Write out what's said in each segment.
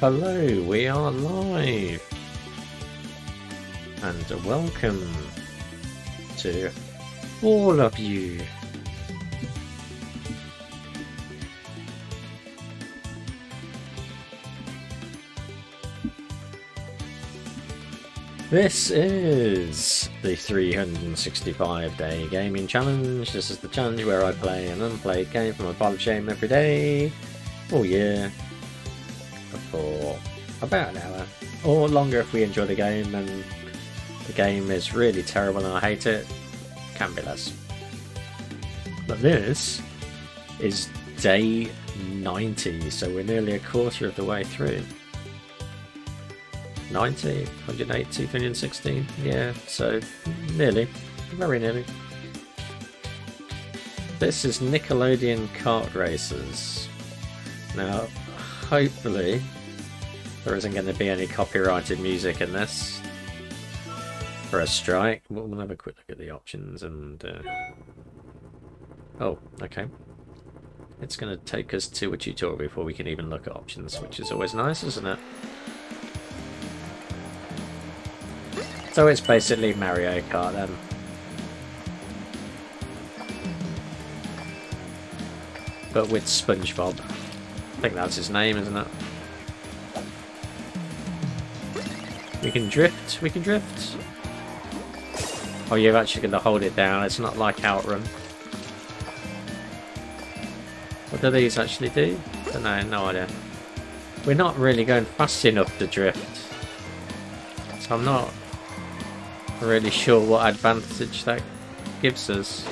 Hello, we are live. And welcome to all of you. This is the 365 day gaming challenge. This is the challenge where I play an unplayed game from a pile of shame every day, all year, for about an hour or longer if we enjoy the game and the game is really terrible and I hate it, can be less. But this is day 90, so we're nearly a quarter of the way through. 90, 180, 316, yeah, so nearly, very nearly. This is Nickelodeon Kart Racers. Now, hopefully, there isn't going to be any copyrighted music in this for a strike. We'll, we'll have a quick look at the options and... Uh... Oh, okay. It's going to take us to a tutorial before we can even look at options, which is always nice, isn't it? So it's basically Mario Kart then. But with SpongeBob. I think that's his name, isn't it? We can drift, we can drift. Oh, you're actually going to hold it down, it's not like Outrun. What do these actually do? I don't know, no idea. We're not really going fast enough to drift. So I'm not really sure what advantage that gives us.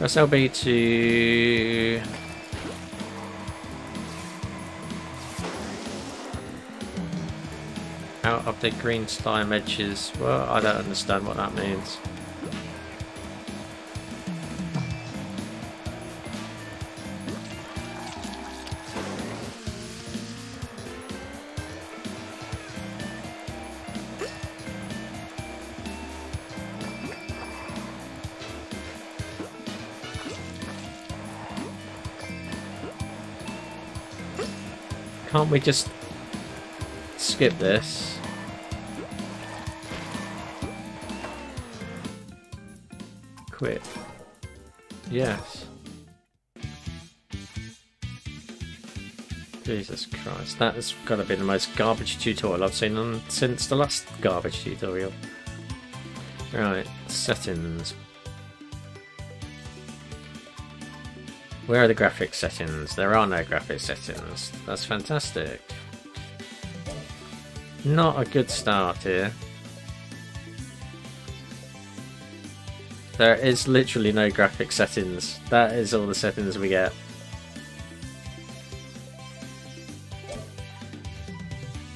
Press LB to... Out of the green slime edges. Well, I don't understand what that means. Can't we just skip this? Quit. Yes. Jesus Christ, that has got to be the most garbage tutorial I've seen since the last garbage tutorial. Right, settings. Where are the graphic settings? There are no graphic settings. That's fantastic. Not a good start here. There is literally no graphic settings. That is all the settings we get.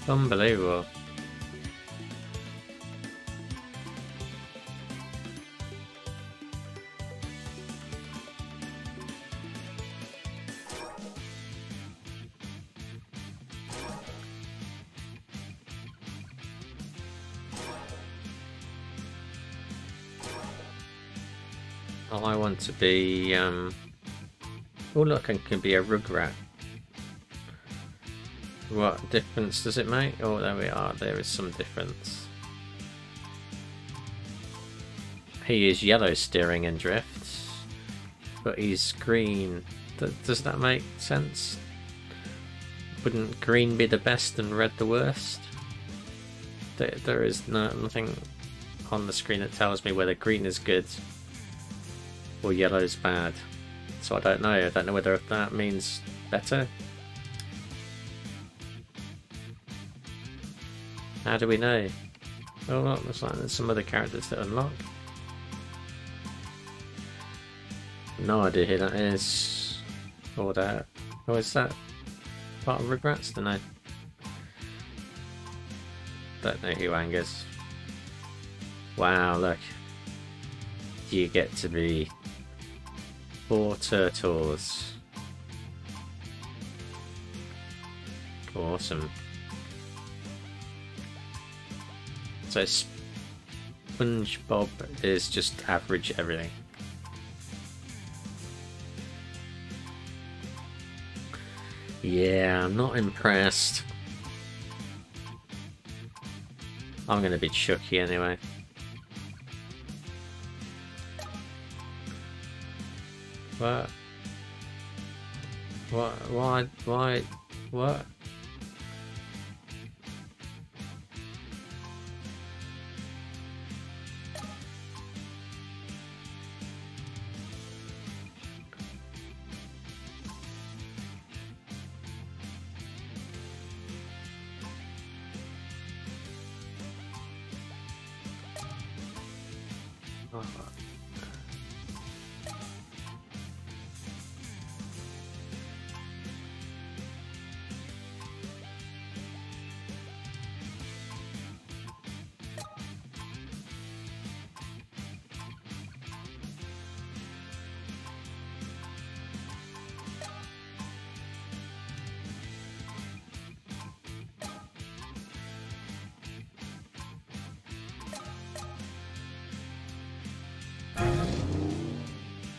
Unbelievable. To be, um... Oh look, I can be a Rugrat. What difference does it make? Oh, there we are. There is some difference. He is yellow steering and drifts, but he's green. Th does that make sense? Wouldn't green be the best and red the worst? There, there is no, nothing on the screen that tells me whether green is good or yellow's bad. So I don't know. I don't know whether that means better. How do we know? Oh, look, looks like there's some other characters that unlock. No idea who that is. Or that. Oh, is that part of Rugrats? Don't know. Don't know who Angus. Wow, look. You get to be Four turtles. Awesome. So SpongeBob is just average everything. Yeah, I'm not impressed. I'm gonna be Chuckie anyway. What? What? Why? Why? What?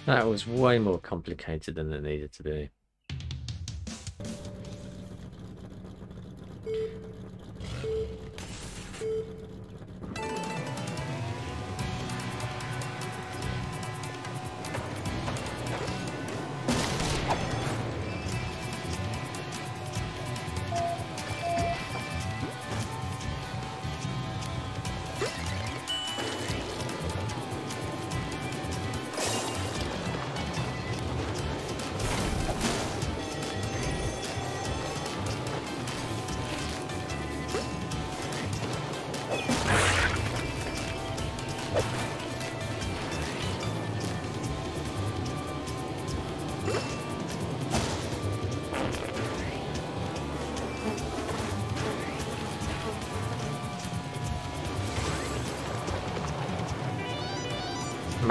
That was way more complicated than it needed to be.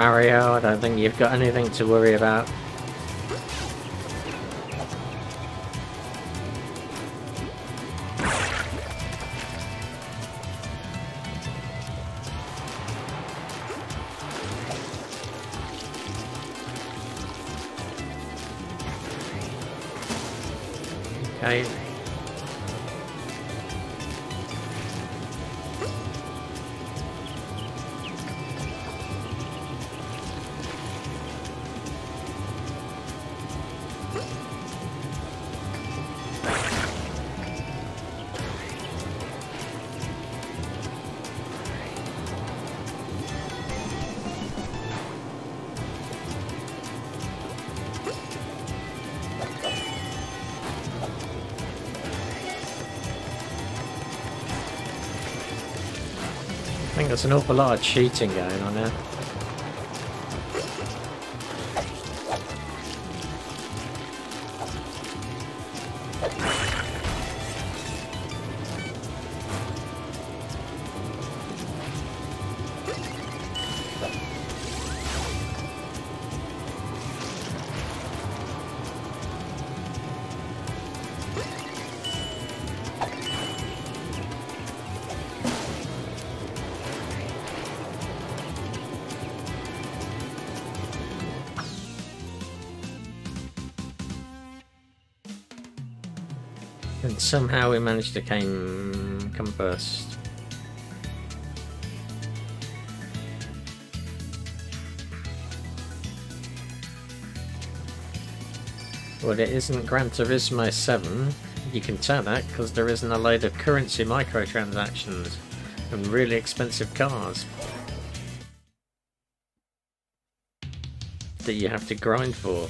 Mario, I don't think you've got anything to worry about. There's an awful lot of cheating going on there. Somehow we managed to came, come first. Well, it isn't Gran Turismo 7. You can tell that because there isn't a load of currency microtransactions and really expensive cars that you have to grind for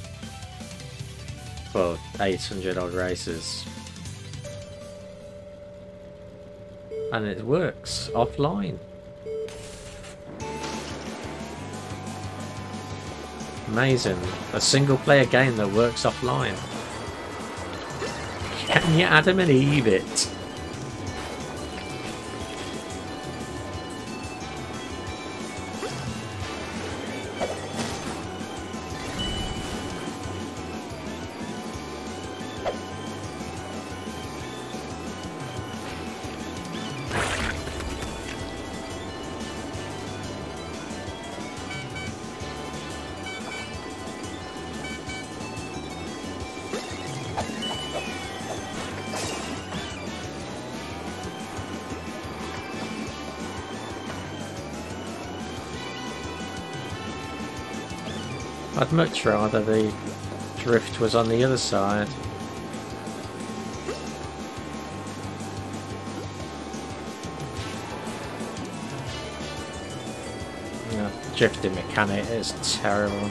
for 800 odd races. And it works offline. Amazing. A single player game that works offline. Can you Adam and Eve it? Much rather the drift was on the other side. Yeah, drifting mechanic is terrible.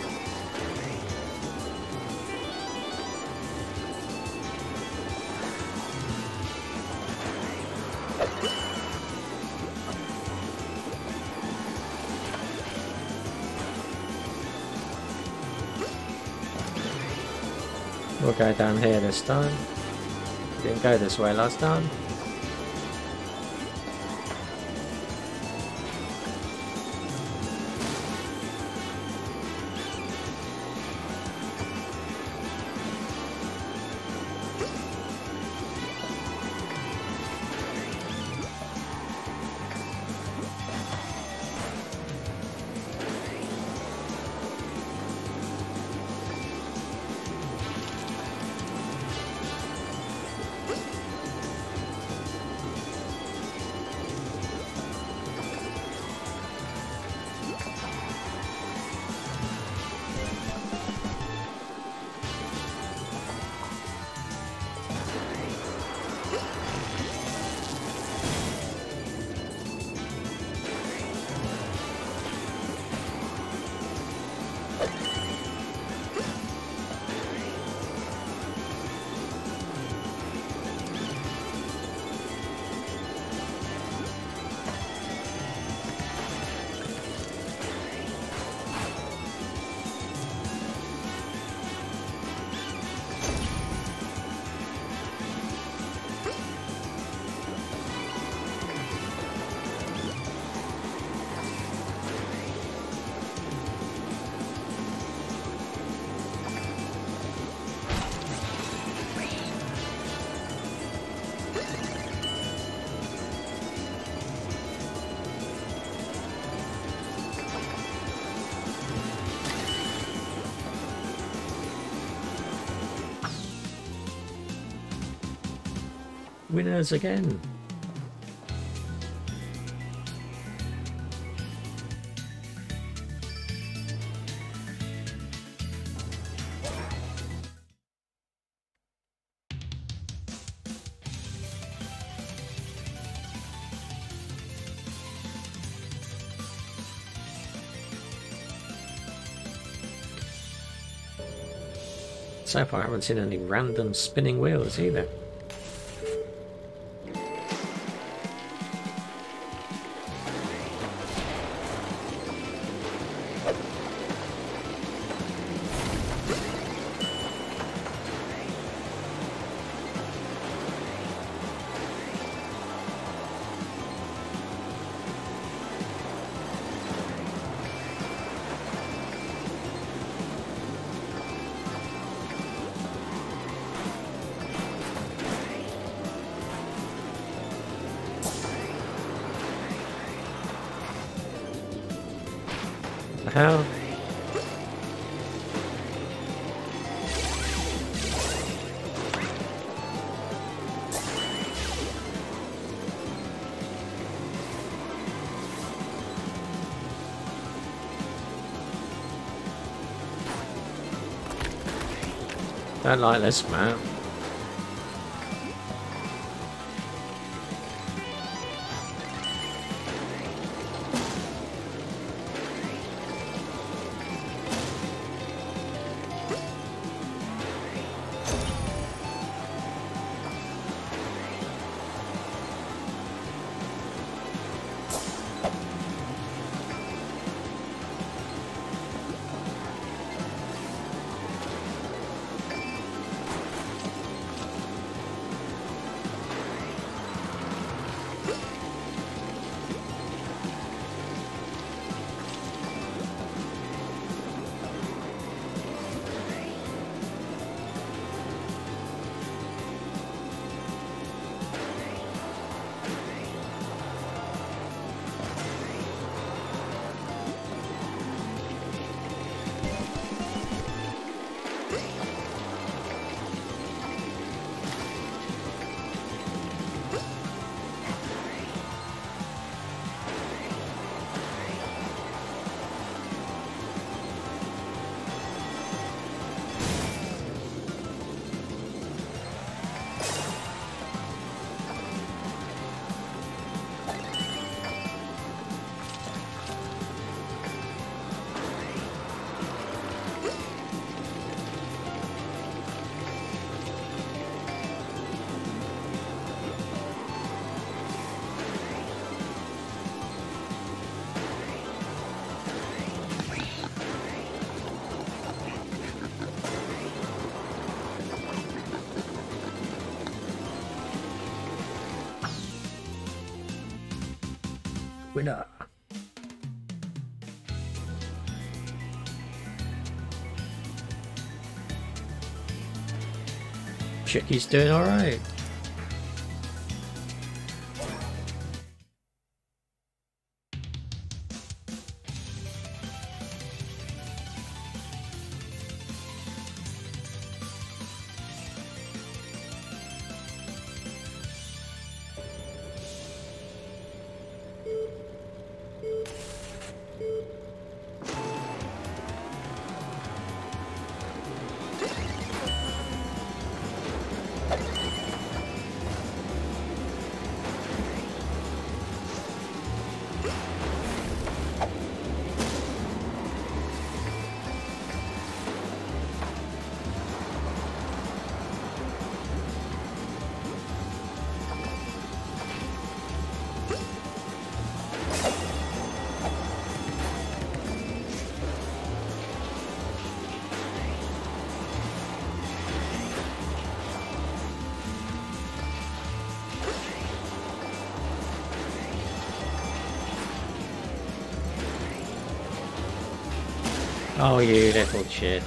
We'll go down here this time. Didn't go this way last time. Winners again. So far I haven't seen any random spinning wheels either. Don't like this map. Chuckie's doing alright. Oh, you little shit.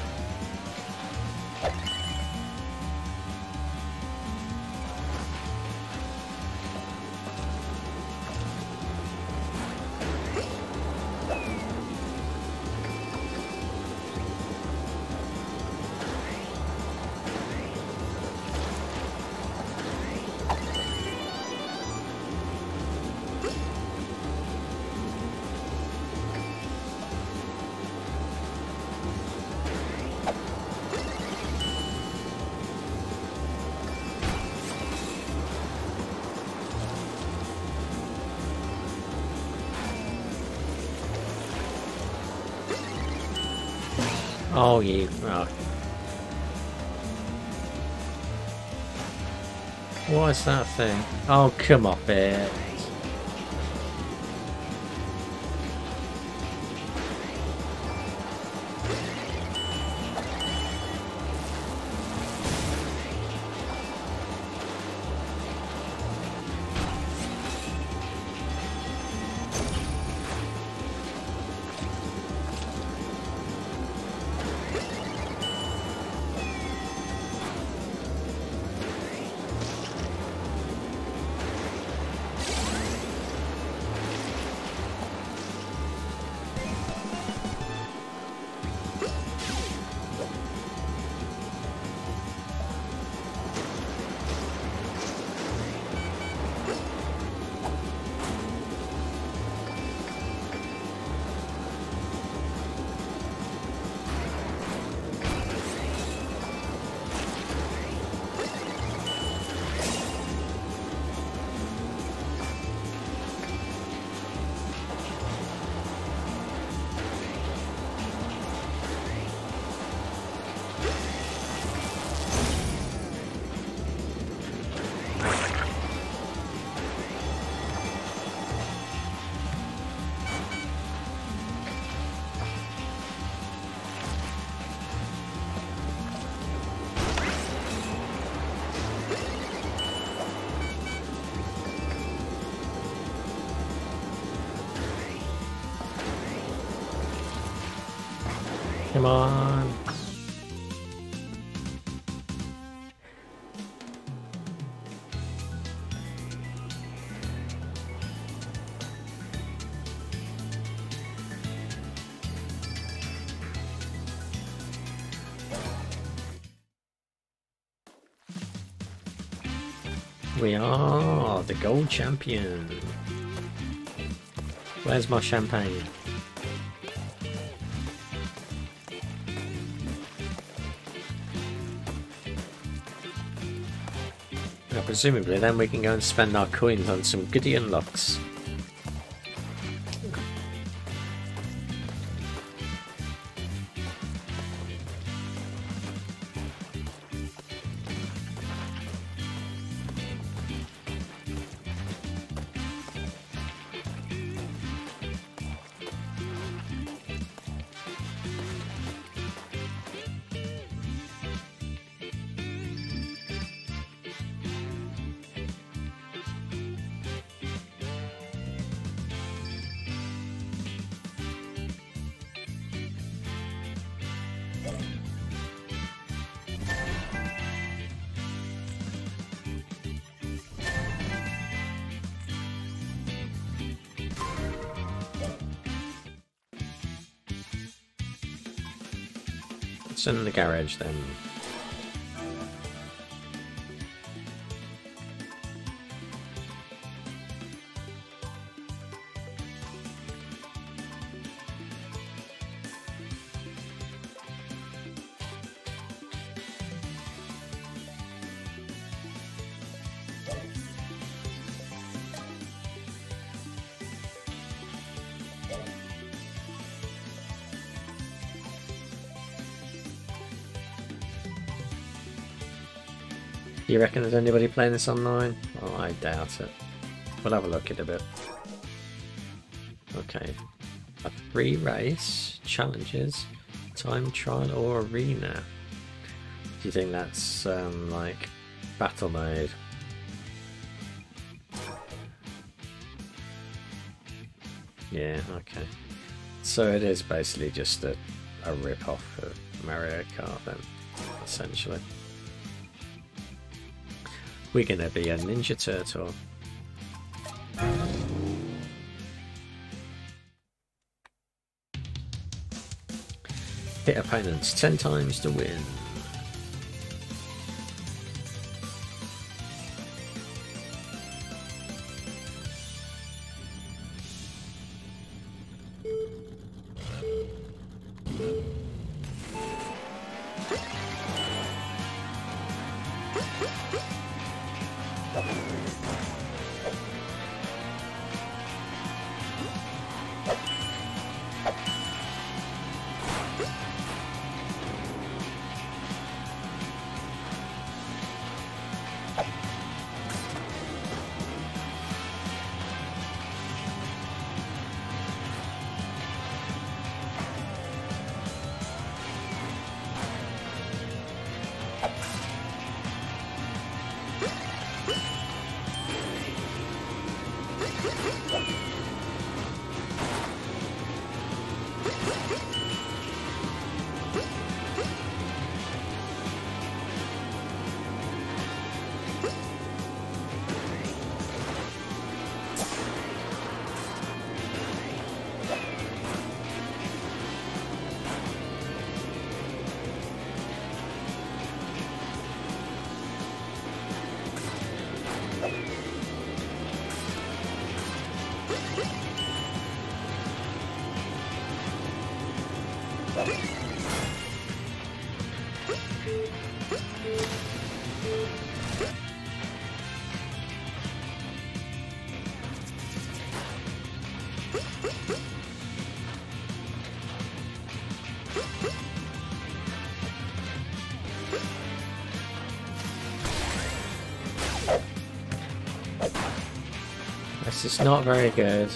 Oh, you. Oh. What's that thing? Oh, come off it. On. We are the gold champion. Where's my champagne? Presumably then we can go and spend our coins on some goody unlocks. In the garage then? You reckon there's anybody playing this online? Oh, I doubt it. We'll have a look at a bit. Okay. A free race, challenges, time trial or arena. Do you think that's um, like battle mode? Yeah, okay. So it is basically just a, a rip-off of Mario Kart then, essentially. We're gonna be a Ninja Turtle. Hit opponents 10 times to win. Is not very good.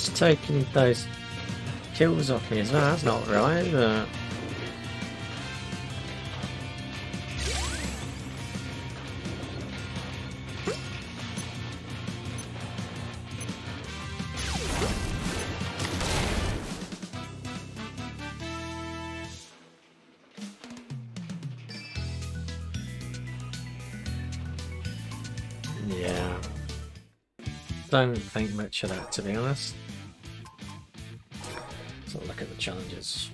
That's taking those kills off me as well. That's not right, but... Yeah. Don't think much of that, to be honest challenges.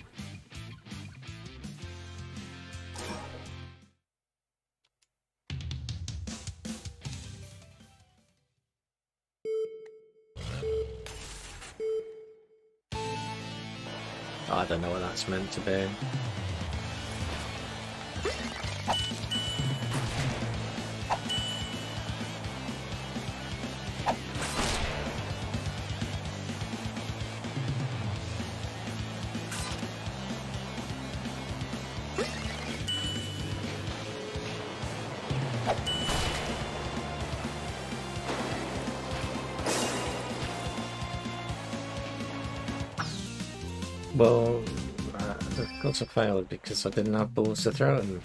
I don't know what that's meant to be. I failed because I didn't have balls to throw them.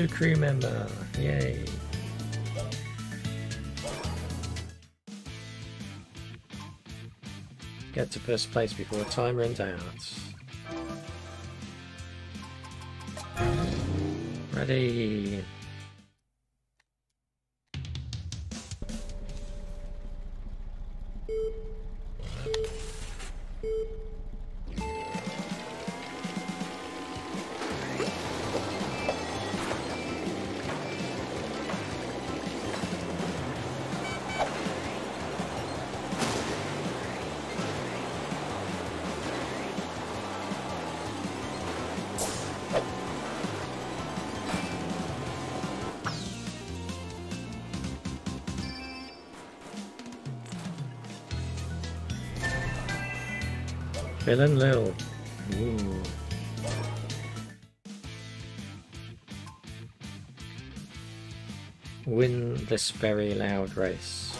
New crew member, yay. Get to first place before time runs out. Ready. Feeling little. Ooh. Win this very loud race.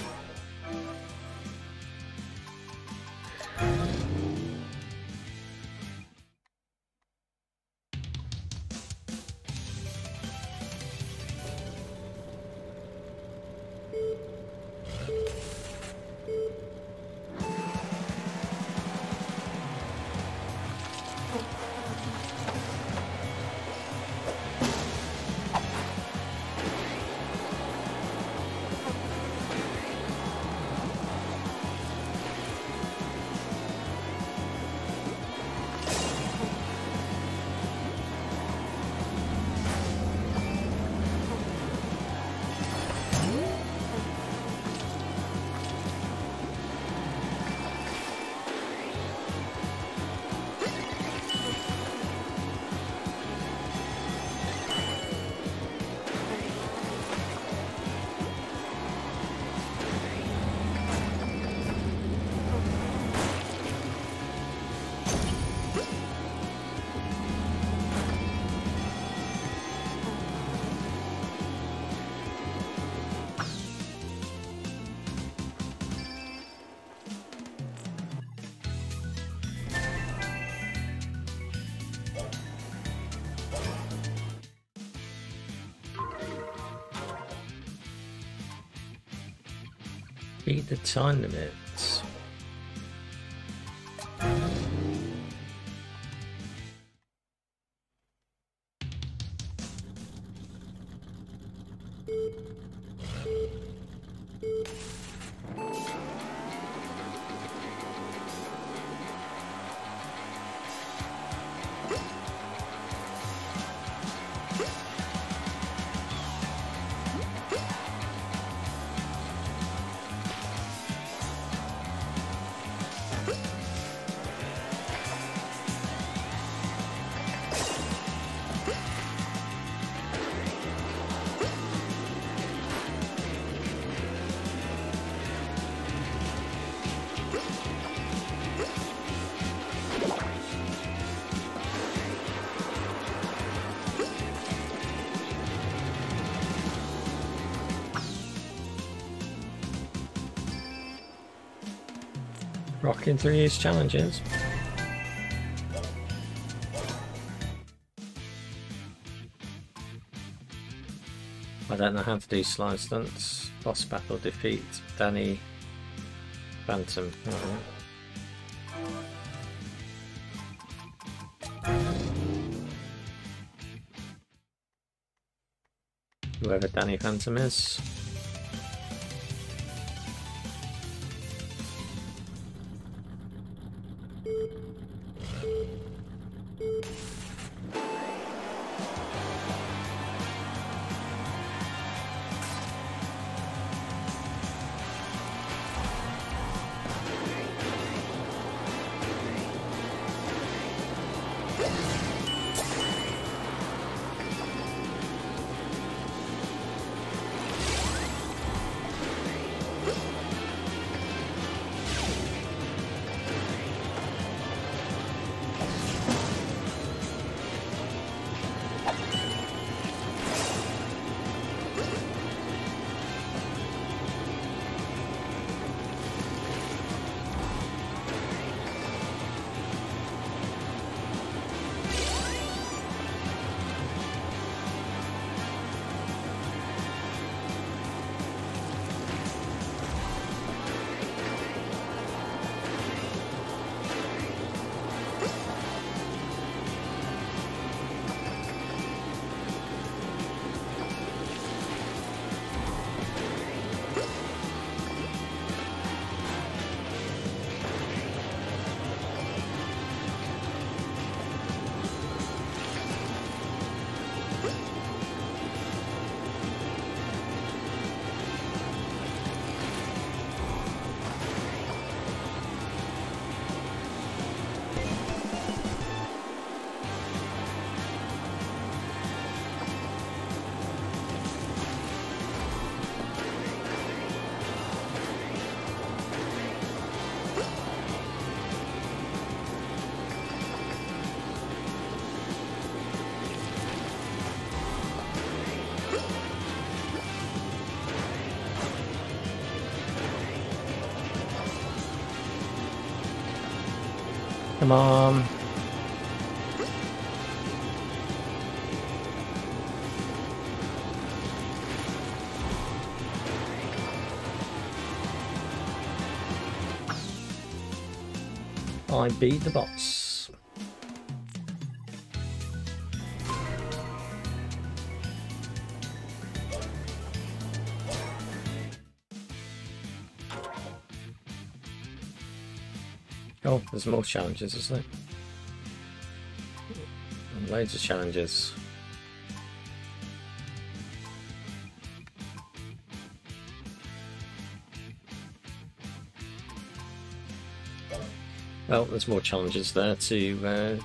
Beat the time limits. Rocking through these challenges. I don't know how to do slide stunts. Boss battle defeat Danny Phantom. Whoever Danny Phantom is. Come on. I beat the boss. There's more challenges, isn't it? Loads of challenges. Well, there's more challenges there to uh,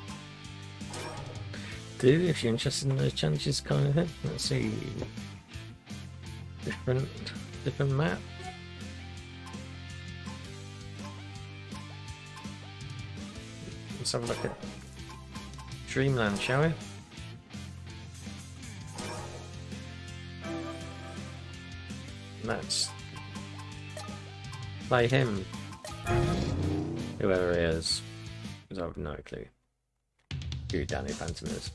do if you're interested in those challenges kind of thing. Let's see. Different different map. Let's have a look at Dreamland, shall we? Let's play him. Whoever he is. Because I have no clue who Danny Phantom is.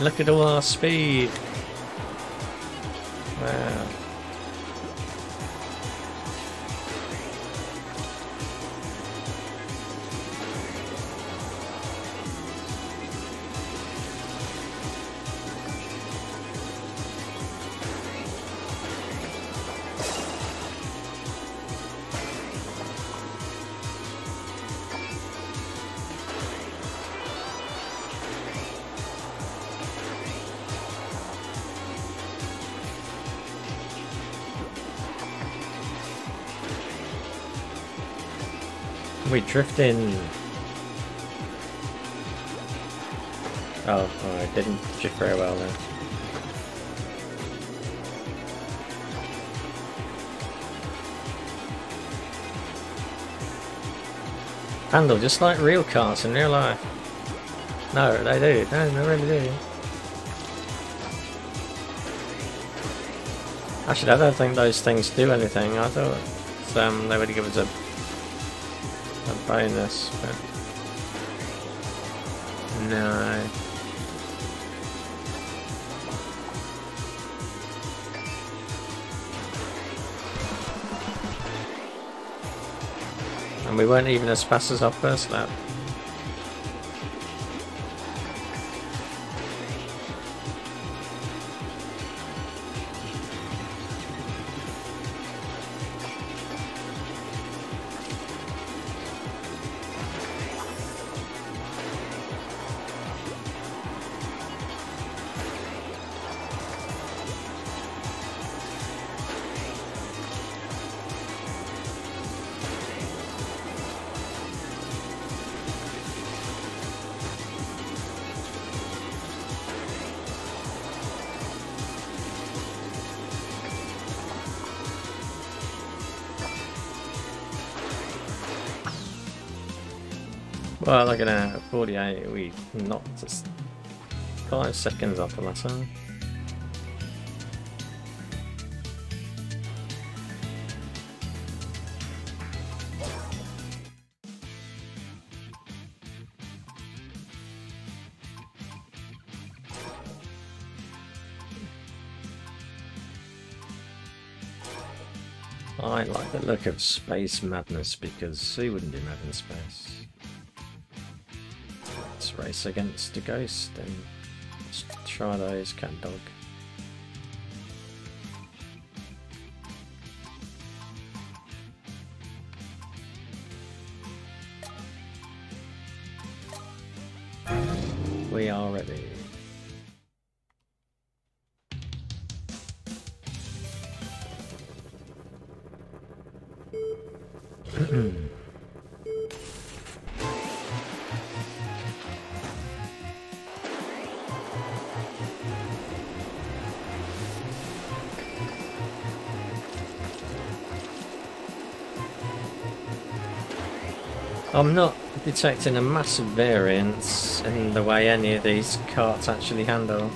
Look at all our speed. Drifting. Oh, I didn't drift very well then. Handle just like real cars in real life. No, they do. No, they really do. Actually, I don't think those things do anything. I thought um, they would give us a, a bonus, but no. And we weren't even as fast as our first lap. 48, we knocked just 5 seconds off the last. I like the look of Space Madness because who wouldn't be mad in space? Against the ghost and let's try those CatDog. We are ready. I'm not detecting a massive variance in the way any of these carts actually handle.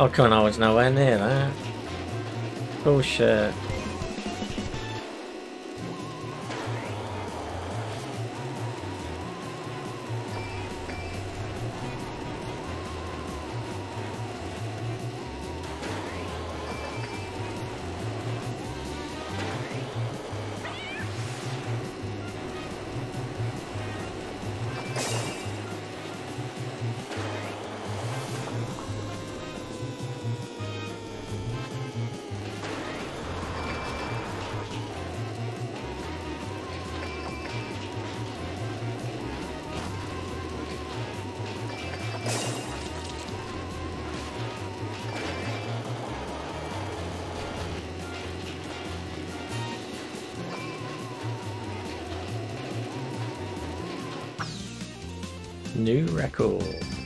Oh, come on, I was nowhere near that. Bullshit. New record.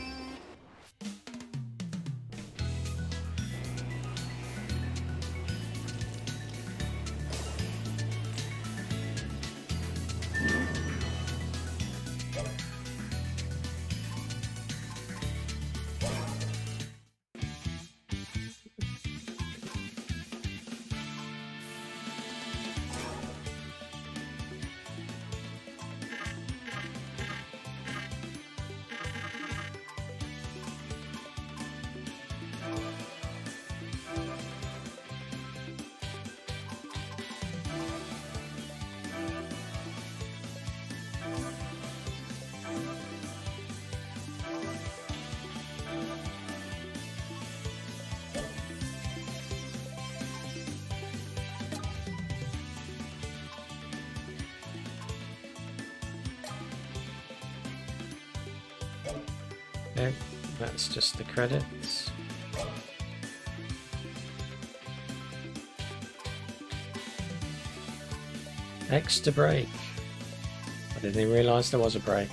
Extra break. I didn't even realise there was a break.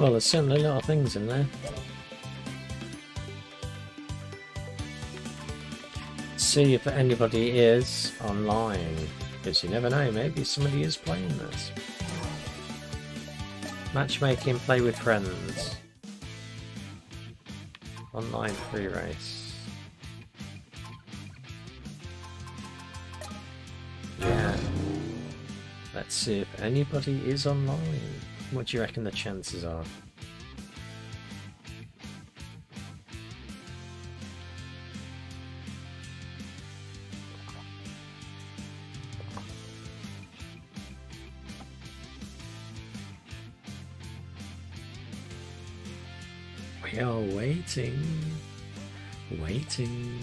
Well, there's certainly a lot of things in there. See if anybody is online, because you never know, maybe somebody is playing this. Matchmaking, play with friends. Online free race. Yeah. Let's see if anybody is online. What do you reckon the chances are? We are waiting, waiting.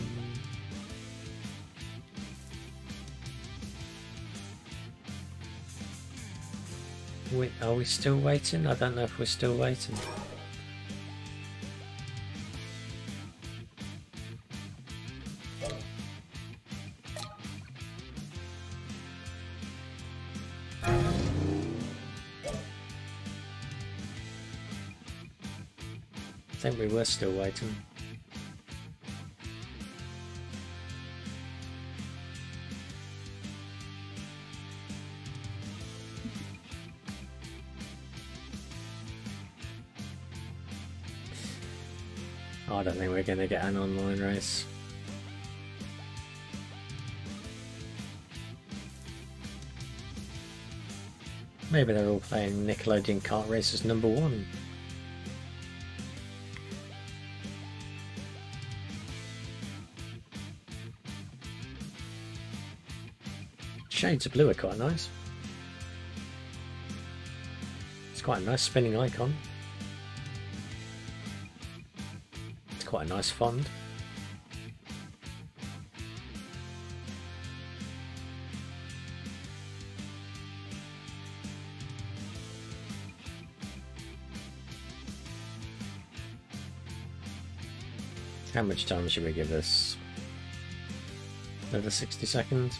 Wait, are we still waiting? I don't know if we're still waiting. I think we were still waiting. I don't think we're going to get an online race. Maybe they're all playing Nickelodeon Kart Racers number one. Shades of blue are quite nice. It's quite a nice spinning icon. Quite a nice font. How much time should we give this? Another 60 seconds?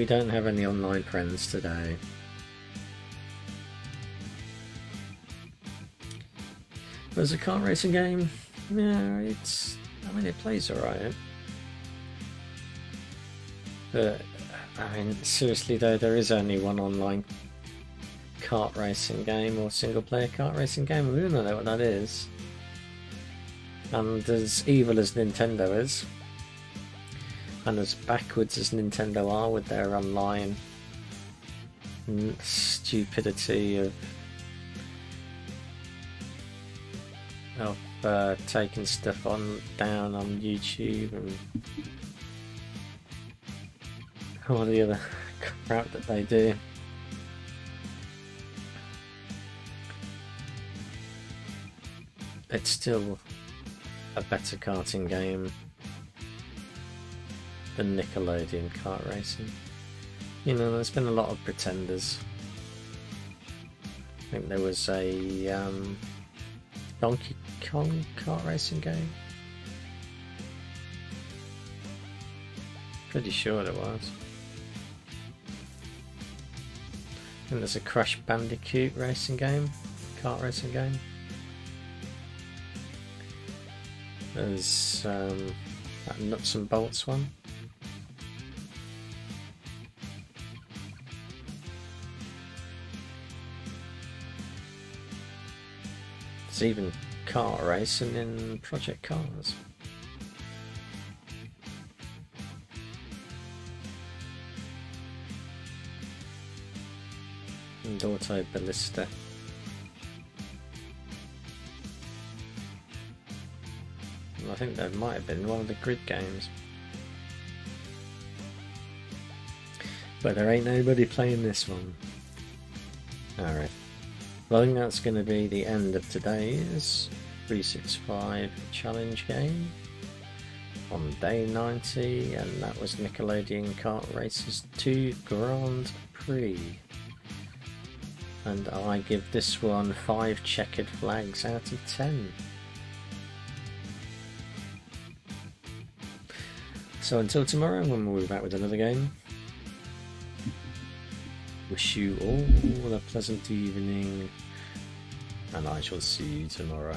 We, don't have any online friends today. But a car racing game, yeah, it's. I mean, it plays alright. But, I mean, seriously though, there is only one online kart racing game or single player kart racing game. We don't know what that is. And as evil as Nintendo is, and as backwards as Nintendo are with their online stupidity of of uh, taking stuff on down on YouTube and all the other crap that they do. It's still a better karting game than Nickelodeon kart racing. You know, there's been a lot of pretenders. I think there was a um, Donkey Kong kart racing game. Pretty sure there was. And there's a Crash Bandicoot racing game, kart racing game. There's um, that Nuts and Bolts one. There's even car racing in Project Cars. And Auto Ballista. I think that might have been one of the grid games. But there ain't nobody playing this one. Alright. Well, I think that's going to be the end of today's 365 challenge game. On day 90 and that was Nickelodeon Kart Racers 2 Grand Prix. And I give this one 5 checkered flags out of 10. So until tomorrow when we'll be back with another game, wish you all a pleasant evening, and I shall see you tomorrow.